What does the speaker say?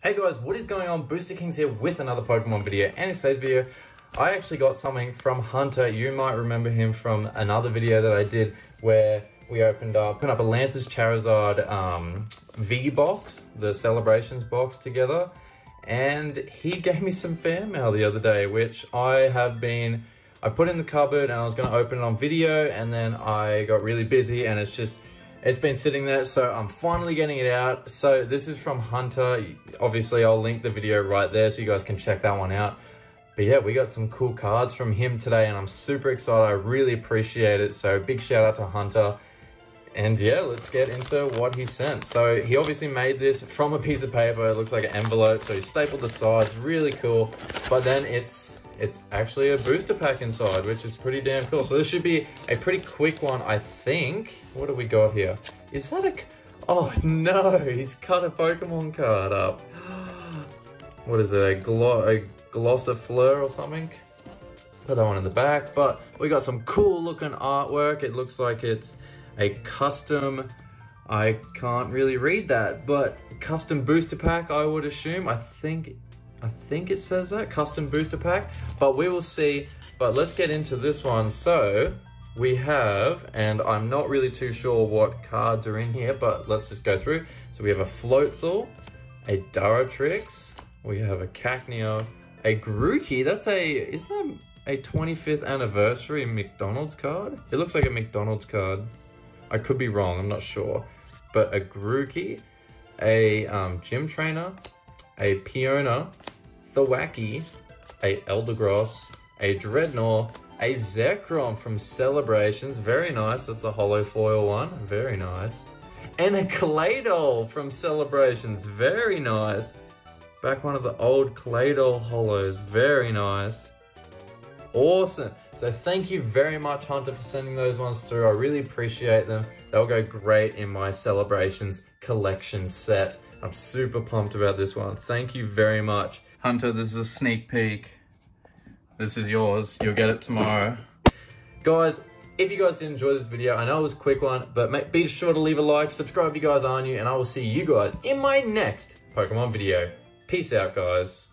Hey guys, what is going on? BoosterKings here with another Pokemon video. And in today's video, I actually got something from Hunter. You might remember him from another video that I did where we opened up, opened up a Lance's Charizard um, V box, the Celebrations box together. And he gave me some fan mail the other day, which I have been, I put in the cupboard and I was gonna open it on video and then I got really busy and it's just, it's been sitting there, so I'm finally getting it out. So this is from Hunter. Obviously, I'll link the video right there so you guys can check that one out. But yeah, we got some cool cards from him today and I'm super excited. I really appreciate it. So big shout out to Hunter. And yeah, let's get into what he sent. So he obviously made this from a piece of paper. It looks like an envelope. So he stapled the sides, really cool. But then it's it's actually a booster pack inside, which is pretty damn cool. So this should be a pretty quick one, I think. What do we got here? Is that a... Oh no, he's cut a Pokemon card up. What is it, a, glo a Gossifleur or something? Put that one in the back, but we got some cool looking artwork. It looks like it's a custom, I can't really read that, but custom booster pack, I would assume. I think I think it says that, custom booster pack, but we will see. But let's get into this one. So we have, and I'm not really too sure what cards are in here, but let's just go through. So we have a Floatzel, a Duratrix, we have a Cacnea, a Grookey, that's a, isn't that a 25th anniversary McDonald's card? It looks like a McDonald's card. I could be wrong, I'm not sure. But a Grookey, a um, gym trainer, a Peonia, Thwackey, a Eldegoss, a Drednaw, a Zekrom from Celebrations, very nice, that's the hollow foil one, very nice. And a Claydol from Celebrations, very nice. Back one of the old Claydol hollows, very nice. Awesome. So thank you very much, Hunter, for sending those ones through. I really appreciate them. They'll go great in my Celebrations collection set. I'm super pumped about this one. Thank you very much. Hunter, this is a sneak peek. This is yours. You'll get it tomorrow. Guys, if you guys did enjoy this video, I know it was a quick one, but be sure to leave a like, subscribe if you guys are new, and I will see you guys in my next Pokemon video. Peace out, guys.